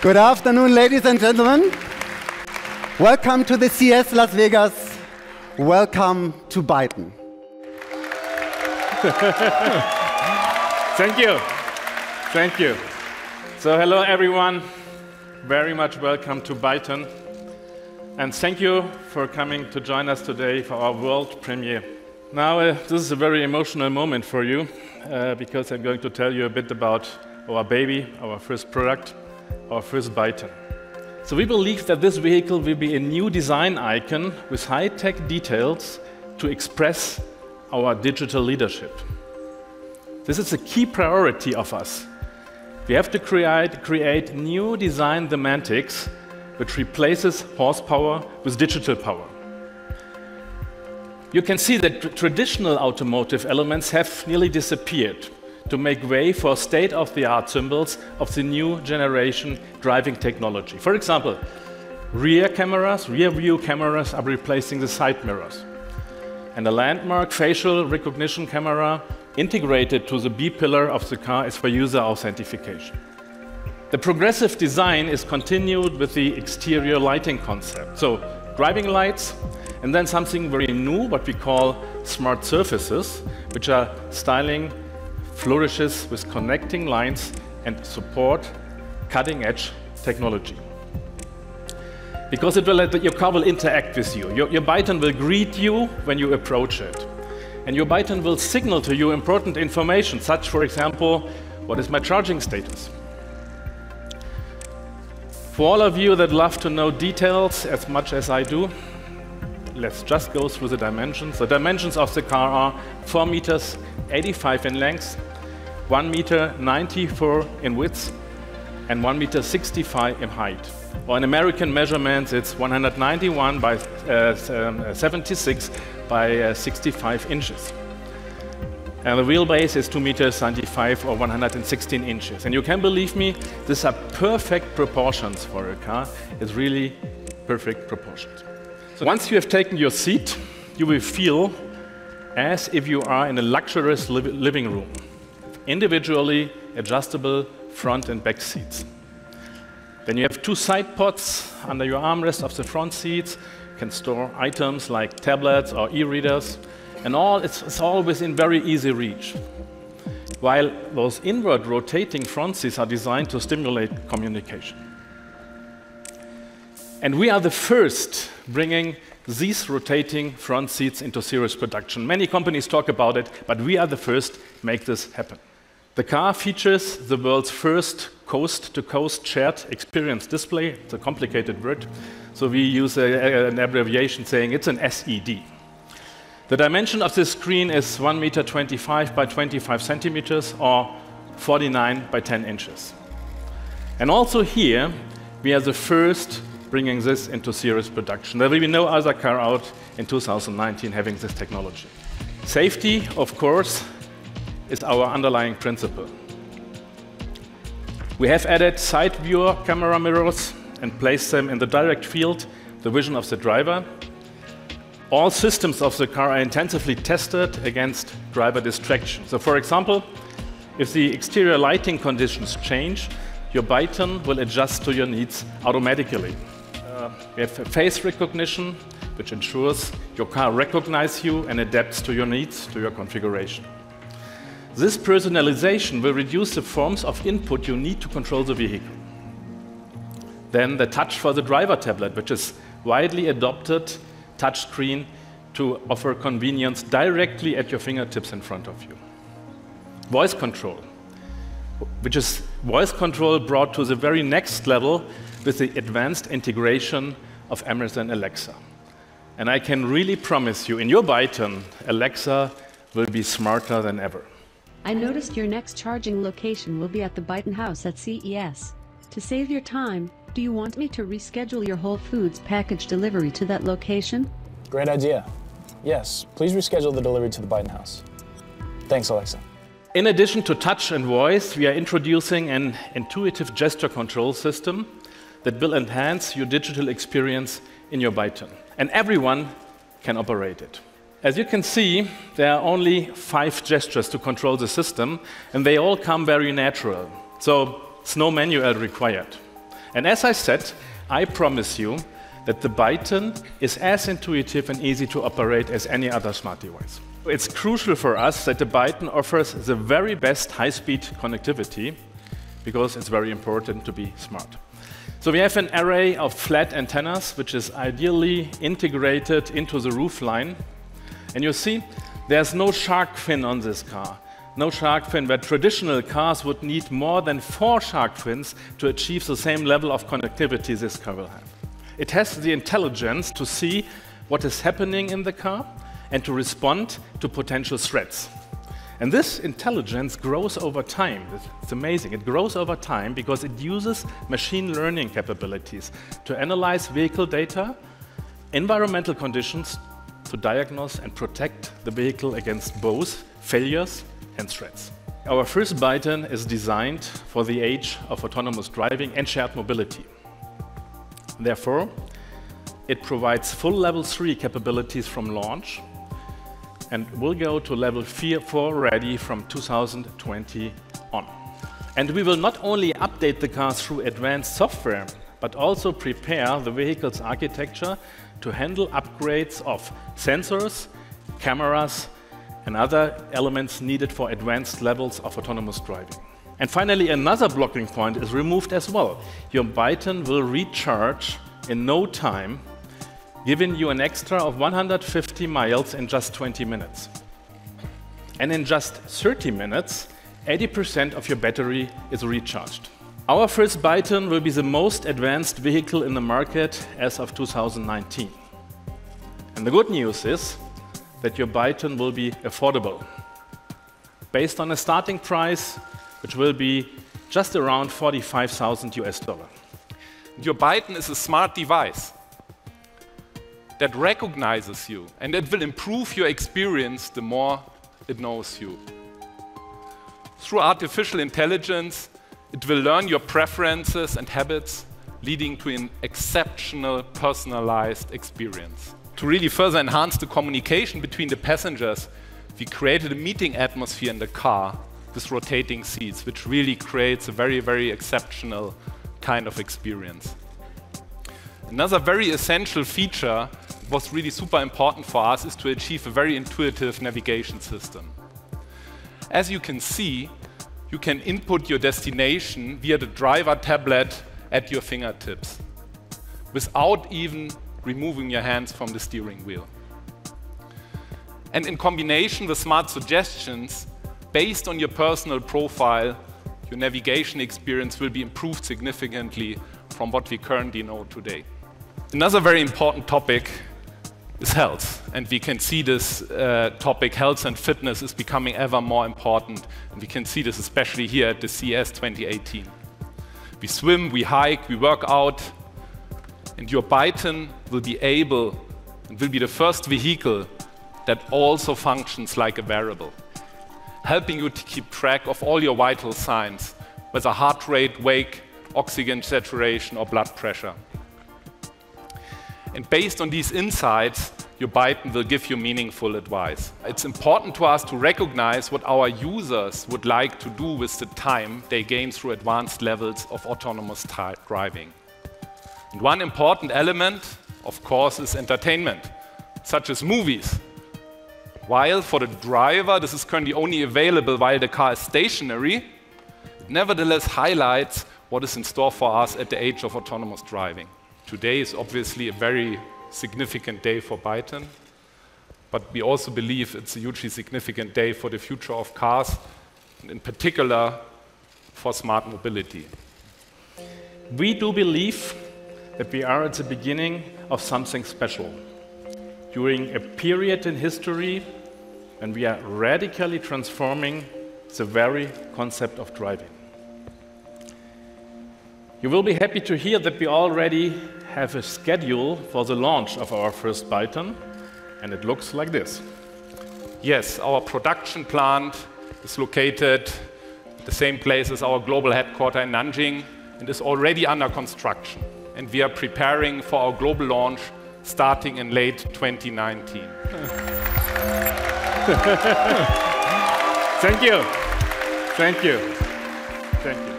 Good afternoon, ladies and gentlemen. Welcome to the CES Las Vegas. Welcome to Byton. Thank you. Thank you. So, hello everyone. Very much welcome to Byton. And thank you for coming to join us today for our world premiere. Now, uh, this is a very emotional moment for you uh, because I'm going to tell you a bit about our baby, our first product, our first Byton. So, we believe that this vehicle will be a new design icon with high tech details to express our digital leadership. This is a key priority of us. We have to create, create new design semantics which replaces horsepower with digital power. You can see that traditional automotive elements have nearly disappeared to make way for state of the art symbols of the new generation driving technology. For example, rear cameras, rear view cameras are replacing the side mirrors. And a landmark facial recognition camera integrated to the B pillar of the car is for user authentication. The progressive design is continued with the exterior lighting concept. So, driving lights, and then something very new, what we call smart surfaces, which are styling flourishes with connecting lines and support cutting edge technology. Because it will let your car will interact with you. Your, your Byton will greet you when you approach it. And your Byton will signal to you important information, such, for example, what is my charging status? For all of you that love to know details as much as I do, let's just go through the dimensions. The dimensions of the car are 4 meters 85 in length, 1 meter 94 in width, and 1 meter 65 in height. Or in American measurements, it's 191 by uh, um, 76 by uh, 65 inches. And the wheelbase is 2 meters 95 or 116 inches. And you can believe me, these are perfect proportions for a car. It's really perfect proportions. So once you have taken your seat, you will feel as if you are in a luxurious li living room. Individually adjustable front and back seats. Then you have two side pods under your armrest of the front seats. You can store items like tablets or e-readers and all it's, it's all within very easy reach. While those inward rotating front seats are designed to stimulate communication. And we are the first bringing these rotating front seats into serious production. Many companies talk about it, but we are the first make this happen. The car features the world's first coast to coast shared experience display. It's a complicated word. So we use a, a, an abbreviation saying it's an SED. The dimension of this screen is 1 meter 25 by 25 centimeters or 49 by 10 inches. And also here, we are the first bringing this into serious production. There will be no other car out in 2019 having this technology. Safety, of course, is our underlying principle. We have added side viewer camera mirrors and placed them in the direct field, the vision of the driver, all systems of the car are intensively tested against driver distraction. So for example, if the exterior lighting conditions change, your Byton will adjust to your needs automatically. Uh, we have face recognition, which ensures your car recognizes you and adapts to your needs, to your configuration. This personalization will reduce the forms of input you need to control the vehicle. Then the touch for the driver tablet, which is widely adopted touchscreen to offer convenience directly at your fingertips in front of you. Voice control, which is voice control brought to the very next level with the advanced integration of Amazon Alexa. And I can really promise you, in your Byton, Alexa will be smarter than ever. I noticed your next charging location will be at the Byton House at CES. To save your time, do you want me to reschedule your Whole Foods package delivery to that location? Great idea. Yes, please reschedule the delivery to the Byton house. Thanks, Alexa. In addition to touch and voice, we are introducing an intuitive gesture control system that will enhance your digital experience in your Byton. And everyone can operate it. As you can see, there are only five gestures to control the system, and they all come very natural. So It's no manual required. And as I said, I promise you that the Byton is as intuitive and easy to operate as any other smart device. It's crucial for us that the Byton offers the very best high-speed connectivity because it's very important to be smart. So we have an array of flat antennas, which is ideally integrated into the roof line. And you see, there's no shark fin on this car. No shark fin, where traditional cars would need more than four shark fins to achieve the same level of connectivity this car will have. It has the intelligence to see what is happening in the car and to respond to potential threats. And this intelligence grows over time. It's amazing. It grows over time because it uses machine learning capabilities to analyze vehicle data, environmental conditions, to diagnose and protect the vehicle against both failures and threats. Our first Byton is designed for the age of autonomous driving and shared mobility. Therefore, it provides full level 3 capabilities from launch and will go to level 4 ready from 2020 on. And we will not only update the car through advanced software, but also prepare the vehicle's architecture to handle upgrades of sensors, cameras, and other elements needed for advanced levels of autonomous driving. And finally, another blocking point is removed as well. Your Byton will recharge in no time, giving you an extra of 150 miles in just 20 minutes. And in just 30 minutes, 80% of your battery is recharged. Our first Byton will be the most advanced vehicle in the market as of 2019. And the good news is that your Byton will be affordable, based on a starting price which will be just around 45,000 US dollar. Your Byton is a smart device that recognizes you and it will improve your experience the more it knows you. Through artificial intelligence, it will learn your preferences and habits, leading to an exceptional personalized experience. To really further enhance the communication between the passengers, we created a meeting atmosphere in the car with rotating seats, which really creates a very, very exceptional kind of experience. Another very essential feature was really super important for us is to achieve a very intuitive navigation system. As you can see, you can input your destination via the driver tablet at your fingertips without even removing your hands from the steering wheel. And in combination with smart suggestions, based on your personal profile, your navigation experience will be improved significantly from what we currently know today. Another very important topic is health. And we can see this uh, topic, health and fitness, is becoming ever more important. And we can see this especially here at the CES 2018. We swim, we hike, we work out, and your Byton will be able and will be the first vehicle that also functions like a wearable, helping you to keep track of all your vital signs, whether heart rate, wake, oxygen saturation, or blood pressure. And based on these insights, your Byton will give you meaningful advice. It's important to us to recognize what our users would like to do with the time they gain through advanced levels of autonomous driving. And one important element, of course, is entertainment, such as movies. While for the driver this is currently only available while the car is stationary, it nevertheless highlights what is in store for us at the age of autonomous driving. Today is obviously a very significant day for Byton, but we also believe it's a hugely significant day for the future of cars, and in particular for smart mobility. We do believe that we are at the beginning of something special. During a period in history when we are radically transforming the very concept of driving. You will be happy to hear that we already have a schedule for the launch of our first Byton, and it looks like this. Yes, our production plant is located at the same place as our global headquarters in Nanjing and is already under construction. And we are preparing for our global launch starting in late 2019. Thank you. Thank you. Thank you.